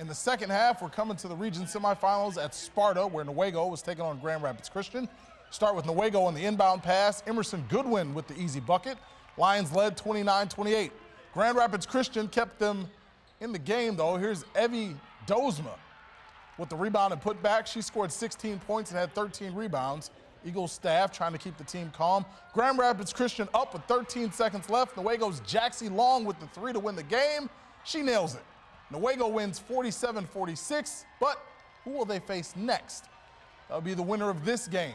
In the second half, we're coming to the region semifinals at Sparta, where Newaygo was taking on Grand Rapids Christian. Start with Newaygo on the inbound pass. Emerson Goodwin with the easy bucket. Lions led 29-28. Grand Rapids Christian kept them in the game, though. Here's Evie Dozma with the rebound and putback. She scored 16 points and had 13 rebounds. Eagles staff trying to keep the team calm. Grand Rapids Christian up with 13 seconds left. Newaygo's Jaxie Long with the three to win the game. She nails it. Newaygo wins 47 46, but who will they face next? That'll be the winner of this game.